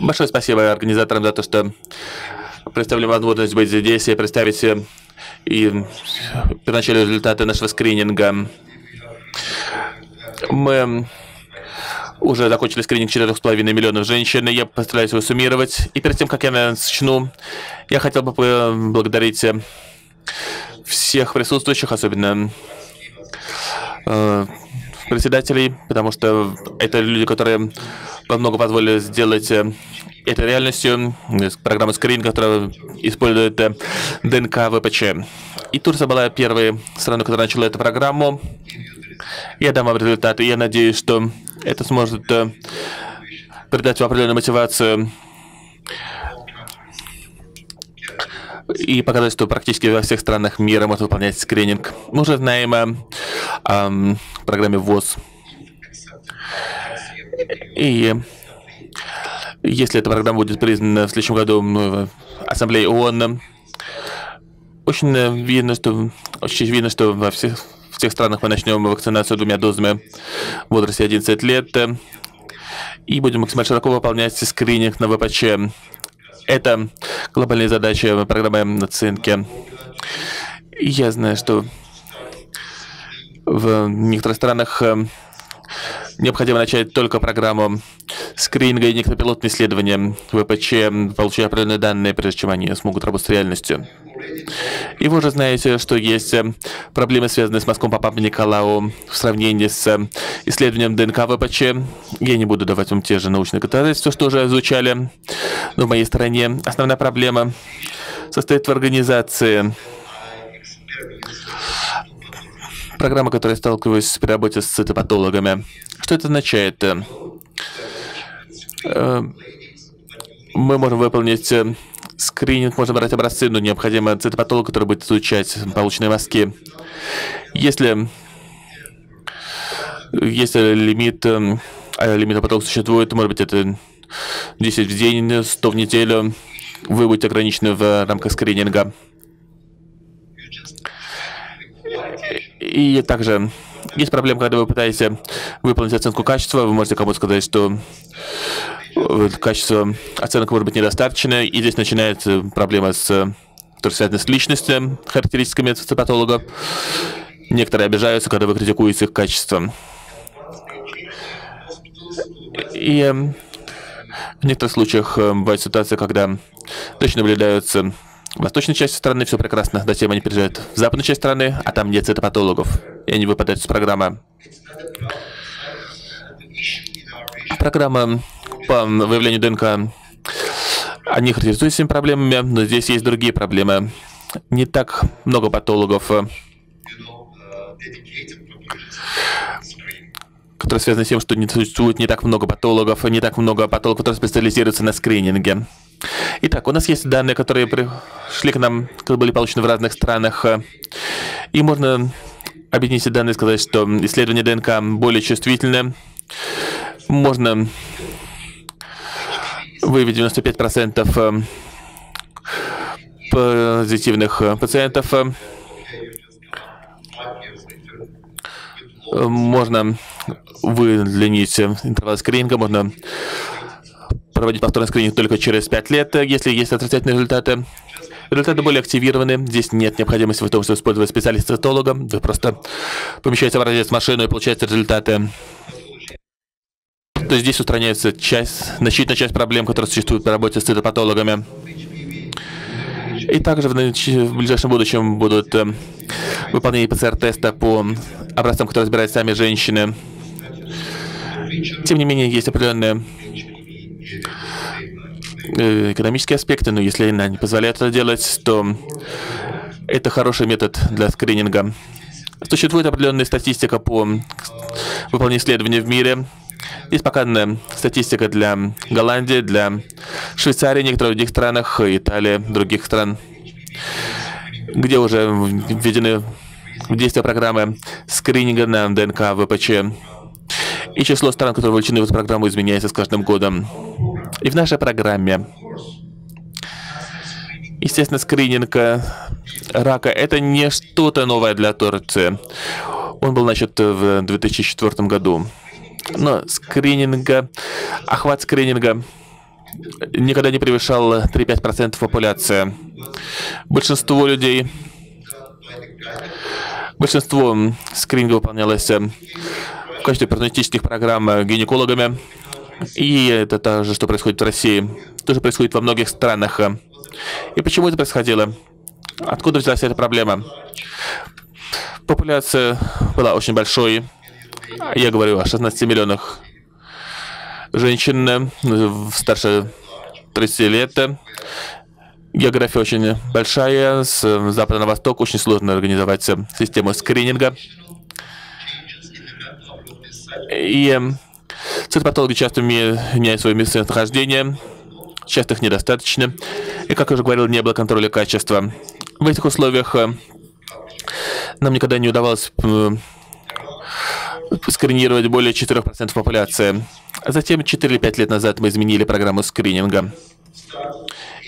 Большое спасибо организаторам за то, что представили возможность быть здесь и представить и первоначальные результаты нашего скрининга. Мы уже закончили скрининг 4,5 миллионов женщин. Я постараюсь его суммировать. И перед тем, как я начну, я хотел бы поблагодарить всех присутствующих, особенно э, председателей, потому что это люди, которые во много позволили сделать э, это реальностью. Программа скрининга, которая использует э, ДНК ВПЧ. И Турция была первой страной, которая начала эту программу. Я дам вам результаты. Я надеюсь, что это сможет э, придать вам определенную мотивацию и показать, что практически во всех странах мира можно выполнять скрининг. Мы уже знаем о, о программе ВОЗ. И если эта программа будет признана в следующем году в Ассамблее ООН, очень видно, что очень видно, что во всех в тех странах мы начнем вакцинацию двумя дозами в возрасте 11 лет и будем максимально широко выполнять скрининг на ВПЧ. Это глобальная задача программы оценки. Я знаю, что в некоторых странах э, необходимо начать только программу скрининга и некоторые пилотные исследования ВПЧ, получая определенные данные, прежде чем они смогут работать с реальностью. И вы уже знаете, что есть э, проблемы, связанные с мазком Папа Николау в сравнении с э, исследованием ДНК ВПЧ. Я не буду давать вам те же научные доказательства, что уже изучали. Но в моей стране основная проблема состоит в организации программа, которая сталкиваюсь при работе с цитопатологами. Что это означает? Э, мы можем выполнить скрининг можно брать образцы, но необходимо цитопатолог, который будет изучать полученные мазки. Если, если лимит, э, а лимит поток существует, может быть, это 10 в день, 100 в неделю, вы будете ограничены в рамках скрининга. И также есть проблема, когда вы пытаетесь выполнить оценку качества, вы можете кому-то сказать, что качество оценок может быть недостаточно, и здесь начинается проблема с которая связана с личностью, характеристиками патолога. Некоторые обижаются, когда вы критикуете их качество. И эм, в некоторых случаях э, бывает ситуация, когда точно наблюдаются в восточной части страны, все прекрасно, затем они приезжают в западную часть страны, а там нет цитопатологов, и они выпадают из программы. Программа по выявлению ДНК, они характеризуются этими проблемами, но здесь есть другие проблемы. Не так много патологов, которые связаны с тем, что не существует не так много патологов, не так много патологов, которые специализируются на скрининге. Итак, у нас есть данные, которые пришли к нам, которые были получены в разных странах. И можно объединить данные и сказать, что исследование ДНК более чувствительное. Можно выявить 95% э, позитивных э, пациентов. Э, можно выдлинить интервал скрининга, можно проводить повторный скрининг только через 5 лет, если есть отрицательные результаты. Результаты более активированы. Здесь нет необходимости в том, чтобы использовать специалиста-цитолога. Вы просто помещаете образец в машину и получаете результаты то здесь устраняется часть, значительная часть проблем, которые существуют при работе с цитопатологами. И также в, в ближайшем будущем будут э, выполнение ПЦР-теста по образцам, которые разбирают сами женщины. Тем не менее, есть определенные экономические аспекты, но если она не позволяет это делать, то это хороший метод для скрининга. Существует определенная статистика по выполнению исследований в мире. Есть показанная статистика для Голландии, для Швейцарии, некоторых других странах, Италии, других стран, где уже введены в действие программы скрининга на ДНК, ВПЧ. И число стран, которые вовлечены в эту программу, изменяется с каждым годом. И в нашей программе, естественно, скрининг рака – это не что-то новое для Турции. Он был начат в 2004 году но скрининга, охват скрининга никогда не превышал 3-5% популяции. Большинство людей, большинство скрининга выполнялось в качестве паразитических программ гинекологами. И это то же, что происходит в России. Тоже происходит во многих странах. И почему это происходило? Откуда взялась эта проблема? Популяция была очень большой. Я говорю о 16 миллионах женщин старше 30 лет. География очень большая, с запада на восток очень сложно организовать систему скрининга. И цитопатологи часто меняют свое местонахождение, часто их недостаточно. И, как я уже говорил, не было контроля качества. В этих условиях э, нам никогда не удавалось э, скринировать более 4% популяции. Затем 4 или 5 лет назад мы изменили программу скрининга.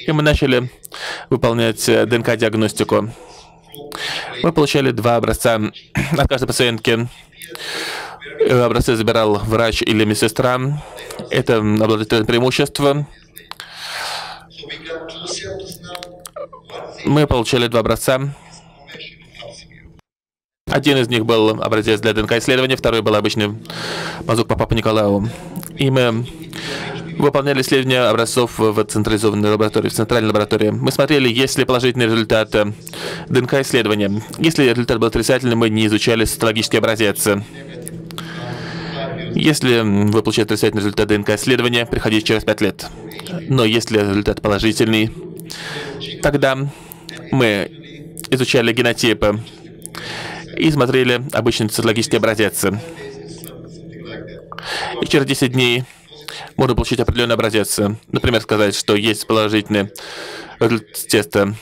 И мы начали выполнять э, ДНК-диагностику. Мы получали два образца от каждой пациентки. Образцы забирал врач или медсестра. Это обладательное преимущество. Мы получали два образца. Один из них был образец для ДНК-исследования, второй был обычный мазок по Папу Николаю. И мы выполняли исследования образцов в централизованной лаборатории, в центральной лаборатории. Мы смотрели, есть ли положительный результат ДНК-исследования. Если результат был отрицательным, мы не изучали цитологический образец. Если вы получаете отрицательный результат ДНК-исследования, приходите через 5 лет. Но если результат положительный, тогда мы изучали генотипы и смотрели обычный цитологический образец. И через 10 дней можно получить определенный образец. Например, сказать, что есть положительный теста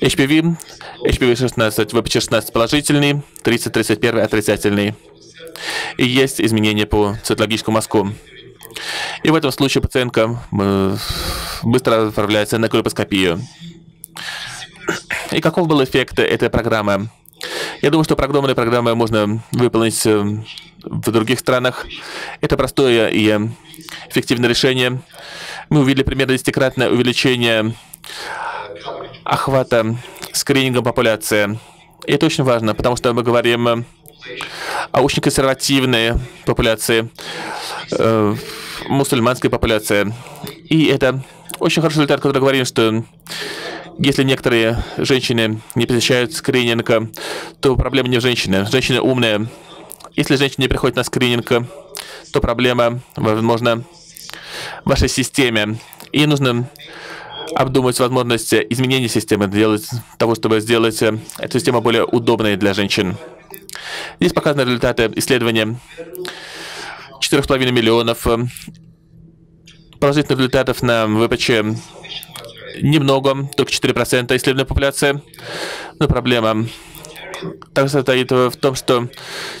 HPV, HPV-16, VPC-16 положительный, 30-31 отрицательный. И есть изменения по цитологическому мазку. И в этом случае пациентка э, быстро отправляется на колпоскопию. И каков был эффект этой программы? Я думаю, что программные программы можно выполнить э, в других странах. Это простое и эффективное решение. Мы увидели примерно десятикратное увеличение охвата скринингом популяции. И это очень важно, потому что мы говорим о очень консервативной популяции, э, мусульманской популяции. И это очень хороший результат, который говорим, что если некоторые женщины не посещают скрининг, то проблема не в женщине. Женщины умные. Если женщина не приходит на скрининг, то проблема, возможно, в вашей системе. И нужно обдумать возможности изменения системы, делать того, чтобы сделать эту систему более удобной для женщин. Здесь показаны результаты исследования 4,5 миллионов положительных результатов на ВПЧ немного, только 4% исследованной популяции. Но проблема также состоит в том, что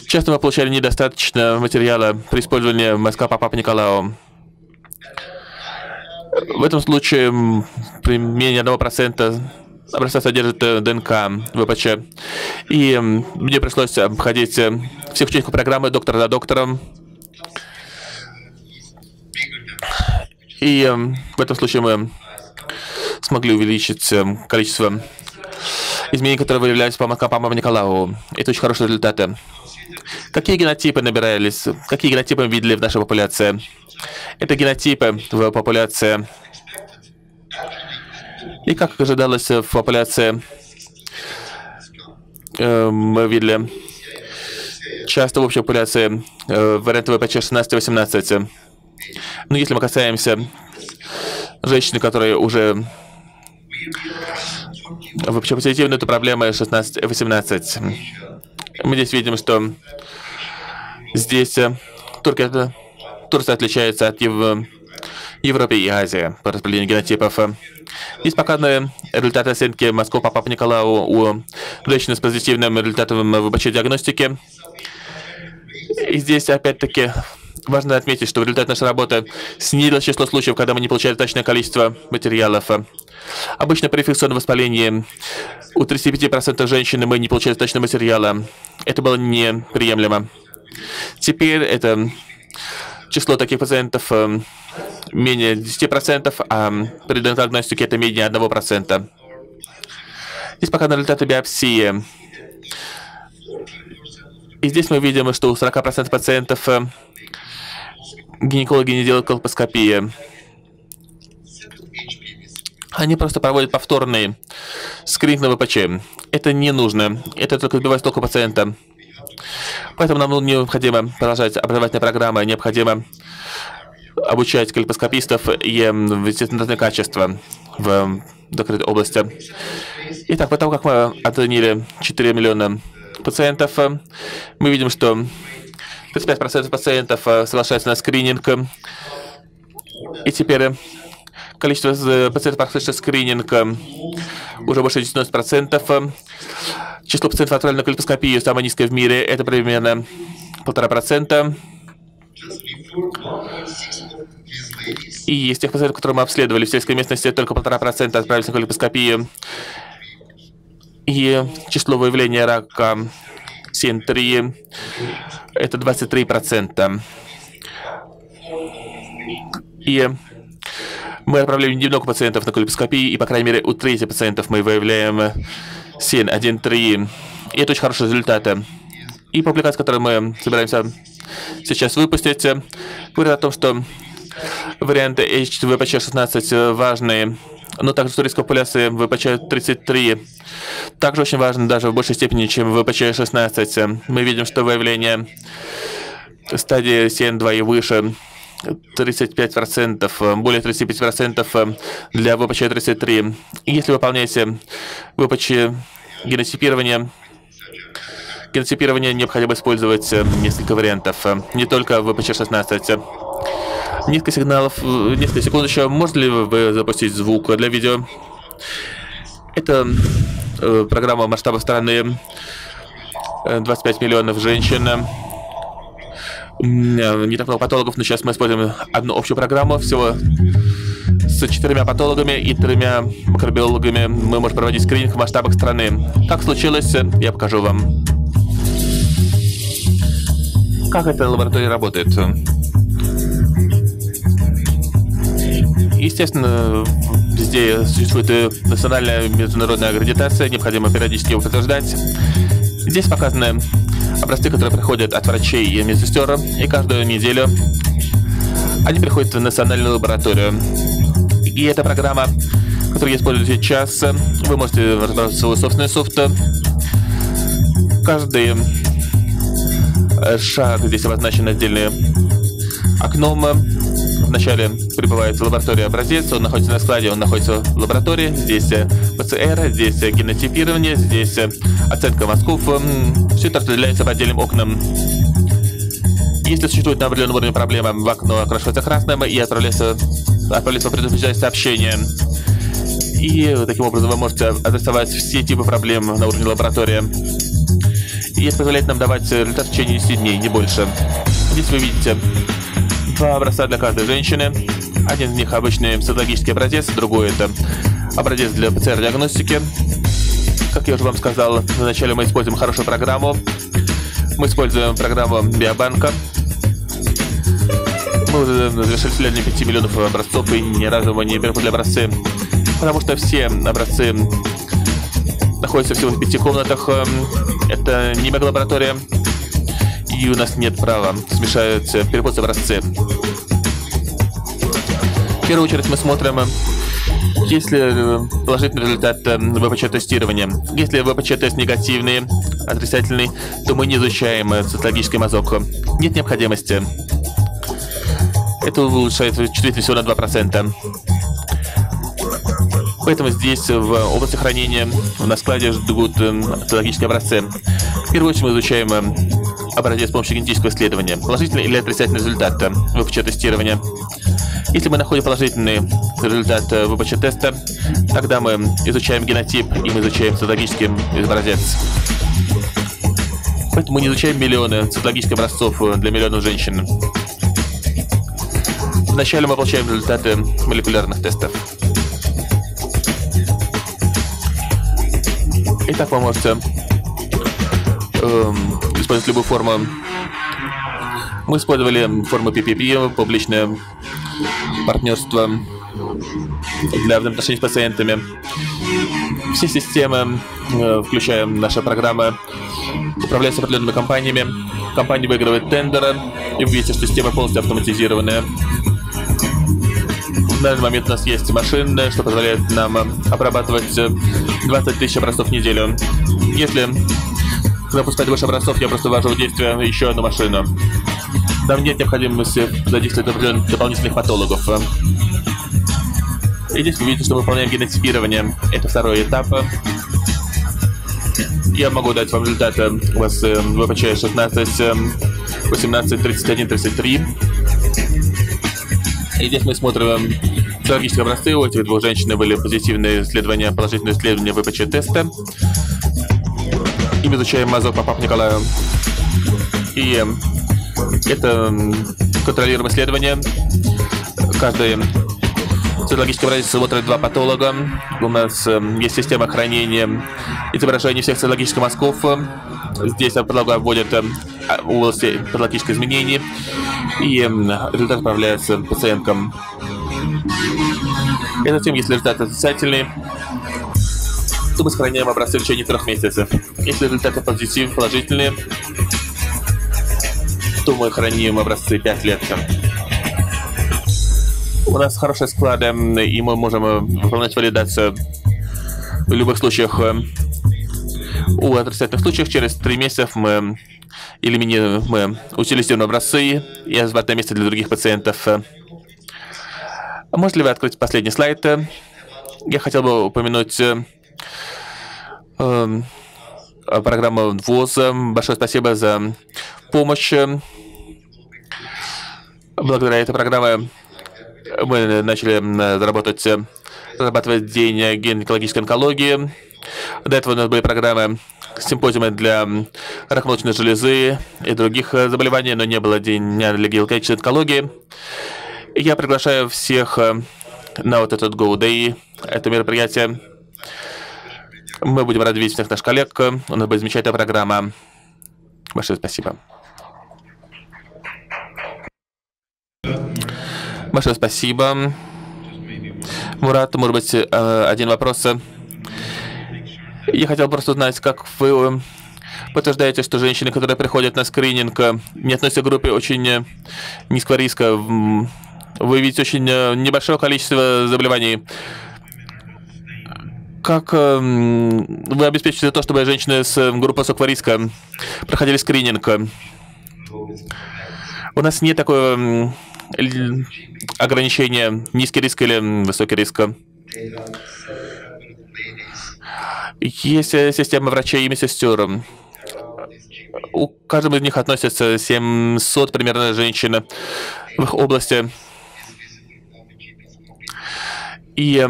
часто мы получали недостаточно материала при использовании мазка по Папа Николау. В этом случае при менее 1% образца содержит ДНК ВПЧ. И мне пришлось обходить всех участников программы доктор за доктором. И в этом случае мы смогли увеличить эм, количество изменений, которые выявлялись по Макапаму Николау. Это очень хорошие результаты. Какие генотипы набирались? Какие генотипы мы видели в нашей популяции? Это генотипы в популяции. И как ожидалось в популяции, мы видели часто в общей популяции э, варианты ВПЧ 16-18. Но если мы касаемся женщин, которые уже Вообще позитивно это проблема 16-18. Мы здесь видим, что здесь Турция, Турция отличается от Ев... Европы и Азии по распределению генотипов. Здесь показаны результаты оценки Москвы Папа Николау у женщины с позитивным результатом в ВБЧ диагностике. И здесь опять-таки важно отметить, что в результате нашей работы снизилось число случаев, когда мы не получали точное количество материалов. Обычно при инфекционном воспалении у 35% женщин мы не получали точного материала. Это было неприемлемо. Теперь это число таких пациентов э, менее 10%, а при диагностике это менее 1%. Здесь показаны результаты биопсии. И здесь мы видим, что у 40% пациентов э, гинекологи не делают колпоскопии. Они просто проводят повторный скрининг на ВПЧ. Это не нужно. Это только сбивает только пациента. Поэтому нам необходимо продолжать образовательная программа, необходимо обучать кальпоскопистов и естественное качество в закрытой области. Итак, после того, как мы оценили 4 миллиона пациентов, мы видим, что 35% пациентов соглашаются на скрининг. И теперь количество пациентов, прошедших скрининг, уже больше 90%. Число пациентов, отправленных на кольпоскопию, самое низкое в мире, это примерно полтора процента. И из тех пациентов, которые мы обследовали в сельской местности, только полтора процента отправились на кольпоскопию. И число выявления рака 7,3 это 23 процента. И мы отправляем немного пациентов на кольпоскопию, и, по крайней мере, у трети пациентов мы выявляем СИН 1.3. И это очень хорошие результаты. И публикация, которую мы собираемся сейчас выпустить, говорит о том, что варианты HVPC-16 важные, но также с риском популяции ВПЧ-33 также очень важно, даже в большей степени, чем ВПЧ-16. Мы видим, что выявление стадии CN2 и выше 35%, более 35% для ВПЧ-33. Если выполняете ВПЧ генотипирование, генотипирование необходимо использовать несколько вариантов, не только ВПЧ-16. Несколько сигналов, несколько секунд еще. Можно ли вы запустить звук для видео? Это э, программа масштаба страны. 25 миллионов женщин не так много патологов, но сейчас мы используем одну общую программу всего с четырьмя патологами и тремя микробиологами мы можем проводить скрининг в масштабах страны. Как случилось, я покажу вам. Как эта лаборатория работает? Естественно, везде существует национальная международная аккредитация, необходимо периодически его подтверждать. Здесь показаны образцы, которые приходят от врачей и медсестер, и каждую неделю они приходят в национальную лабораторию. И эта программа, которую я использую сейчас, вы можете разработать свой собственный софт. Каждый шаг здесь обозначен отдельным окном вначале прибывает в лаборатории образец, он находится на складе, он находится в лаборатории, здесь э, ПЦР, здесь э, генотипирование, здесь э, оценка мазков, все это распределяется по отдельным окнам. Если существует на определенном уровне проблема, в окно окрашивается красным и отправляется, отправляется предупреждать сообщение. И таким образом вы можете адресовать все типы проблем на уровне лаборатории. И это позволяет нам давать результат в течение 10 дней, не больше. Здесь вы видите Два образца для каждой женщины. Один из них обычный цитологический образец, другой это образец для ПЦР-диагностики. Как я уже вам сказал, вначале мы используем хорошую программу. Мы используем программу Биобанка. Мы уже завершили исследование 5 миллионов образцов и ни разу мы не перепутали образцы. Потому что все образцы находятся всего в пяти комнатах. Это не мегалаборатория и у нас нет права смешать перепутать образцы. В первую очередь мы смотрим, есть ли положительный результат ВПЧ-тестирования. Если ВПЧ-тест негативный, отрицательный, то мы не изучаем цитологический мазок. Нет необходимости. Это улучшает чувствительность всего на 2%. Поэтому здесь, в области хранения, на складе ждут цитологические образцы. В первую очередь мы изучаем образец с помощью генетического исследования. Положительный или отрицательный результат ВПЧ-тестирования. Если мы находим положительный результат ВПЧ-теста, тогда мы изучаем генотип и мы изучаем цитологический образец. Поэтому мы не изучаем миллионы цитологических образцов для миллионов женщин. Вначале мы получаем результаты молекулярных тестов. Итак, вы можете эм, использовать любую форму Мы использовали форму PPP, публичное партнерство для взаимоотношений с пациентами. Все системы, э, включая наши программы, управляются определенными компаниями. Компания выигрывает тендеры, и вы видите, что система полностью автоматизированная. В данный момент у нас есть машины, что позволяет нам обрабатывать 20 тысяч образцов в неделю. Если запускать больше образцов, я просто ввожу в действие еще одну машину. Нам нет необходимости задействовать определенных дополнительных патологов. И здесь вы видите, что мы выполняем генотипирование. Это второй этап. Я могу дать вам результаты. У вас э, ВПЧ 16, 18, 31, 33. И здесь мы смотрим биологические образцы. У этих двух женщин были позитивные исследования, положительные исследования ВПЧ-теста. И мы изучаем мазок по папу Николаю. И это контролируем исследование. Каждый цитологическом анализе смотрят два патолога. У нас есть система хранения изображений всех цитологических мазков. Здесь патолога вводят э, области патологических изменений. И результат отправляется пациенткам. И затем, если результат отрицательный, то мы сохраняем образцы в течение трех месяцев. Если результаты позитивные, положительные, то мы храним образцы 5 лет. У нас хорошие склады, и мы можем э, выполнять валидацию в любых случаях. Э, у отрицательных случаев через три месяца мы элиминируем, мы утилизируем образцы и возвратное место для других пациентов. Можете ли вы открыть последний слайд? Я хотел бы упомянуть э, э, программу ВОЗ. Большое спасибо за помощь. Благодаря этой программе мы начали заработать, зарабатывать день гинекологической онкологии. До этого у нас были программы симпозиумы для рак железы и других э, заболеваний, но не было дня для гинекологической онкологии. Я приглашаю всех э, на вот этот Go Day, это мероприятие. Мы будем рады видеть всех наших коллег. У нас будет замечательная программа. Большое спасибо. Большое спасибо. Мурат, может быть, э, один вопрос. Я хотел просто узнать, как вы подтверждаете, что женщины, которые приходят на скрининг, не относятся к группе очень низкого риска. Вы видите очень небольшое количество заболеваний. Как вы обеспечите то, чтобы женщины с группой высокого риска проходили скрининг? У нас нет такого ограничения низкий риск или высокий риск. Есть э, система врачей и медсестер. У каждого из них относятся 700 примерно женщин в их области. И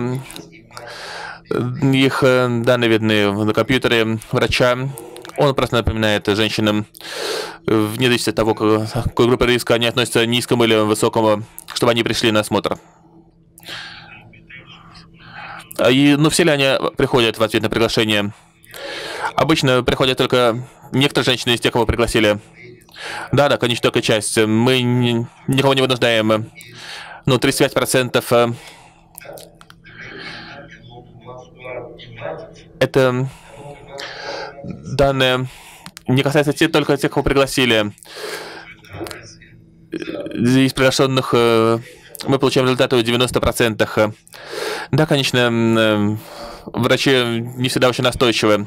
их э, данные видны на компьютере врача. Он просто напоминает женщинам, вне зависимости от того, к какой группе риска они относятся, низкому или высокому, чтобы они пришли на осмотр. И, ну, все ли они приходят в ответ на приглашение? Обычно приходят только некоторые женщины из тех, кого пригласили. Да, да, конечно, только часть. Мы никого не вынуждаем. Ну, 35% это данные не касается те, только тех, кого пригласили. Из приглашенных э, мы получаем результаты в 90%. Да, конечно, э, врачи не всегда очень настойчивы.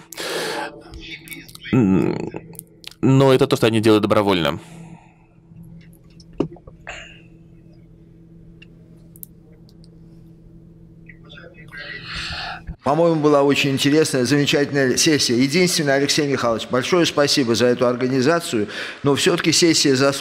Но это то, что они делают добровольно. По-моему, была очень интересная, замечательная сессия. Единственное, Алексей Михайлович, большое спасибо за эту организацию, но все-таки сессия за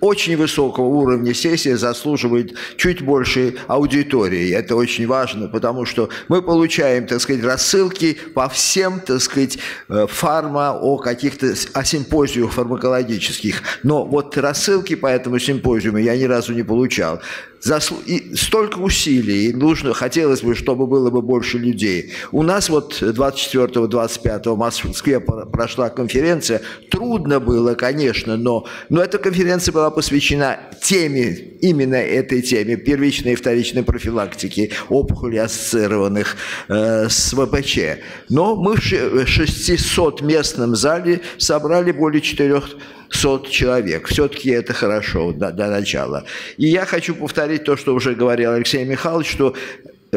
очень высокого уровня сессия заслуживает чуть большей аудитории. Это очень важно, потому что мы получаем, так сказать, рассылки по всем, так сказать, э, фарма, о каких-то о симпозиях фармакологических. Но вот рассылки по этому симпозиуму я ни разу не получал. Заслу... и столько усилий, и нужно, хотелось бы, чтобы было бы больше людей. У нас вот 24-25 в Москве прошла конференция. Трудно было, конечно, но, но эта конференция была посвящена теме, именно этой теме, первичной и вторичной профилактики опухолей, ассоциированных э, с ВПЧ. Но мы в 600-местном зале собрали более 400 сот человек. Все-таки это хорошо до, до начала. И я хочу повторить то, что уже говорил Алексей Михайлович, что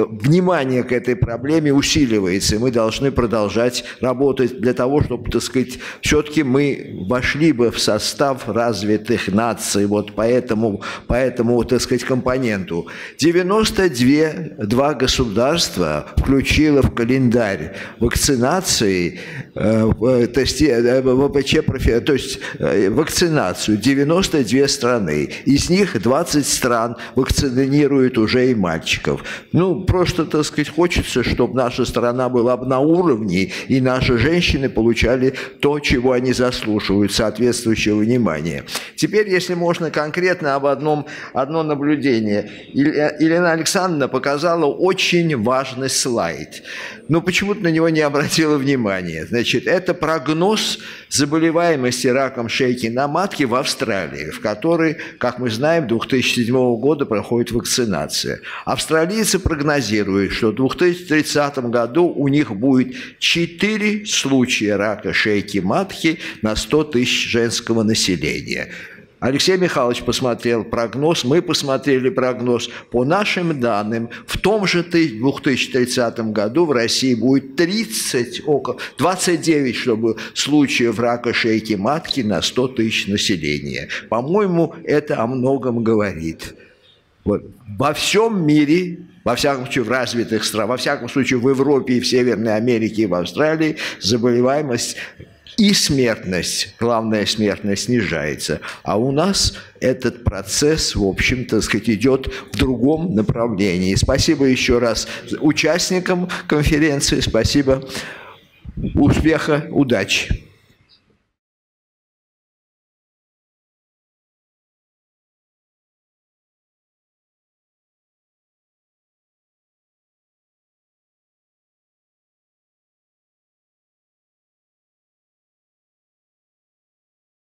внимание к этой проблеме усиливается, и мы должны продолжать работать для того, чтобы, так сказать, все-таки мы вошли бы в состав развитых наций, вот по этому, по этому так сказать, компоненту. 92 два государства включило в календарь вакцинации, э, тести, э, ВПЧ, то есть э, вакцинацию 92 страны. Из них 20 стран вакцинируют уже и мальчиков. Ну, просто, так сказать, хочется, чтобы наша страна была на уровне, и наши женщины получали то, чего они заслуживают, соответствующее внимание. Теперь, если можно конкретно об одном, одно наблюдение. Елена Александровна показала очень важный слайд, но почему-то на него не обратила внимания. Значит, это прогноз заболеваемости раком шейки на матке в Австралии, в которой, как мы знаем, 2007 года проходит вакцинация. Австралийцы прогнозируют, прогнозирует, что в 2030 году у них будет 4 случая рака шейки матки на 100 тысяч женского населения. Алексей Михайлович посмотрел прогноз, мы посмотрели прогноз. По нашим данным, в том же 2030 году в России будет 30, около 29, чтобы случаев рака шейки матки на 100 тысяч населения. По-моему, это о многом говорит. Во всем мире во всяком случае в развитых странах, во всяком случае в Европе и в Северной Америке и в Австралии заболеваемость и смертность, главная смертность снижается. А у нас этот процесс, в общем-то, идет в другом направлении. Спасибо еще раз участникам конференции, спасибо, успеха, удачи.